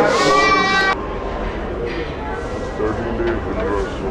30 days in Russia.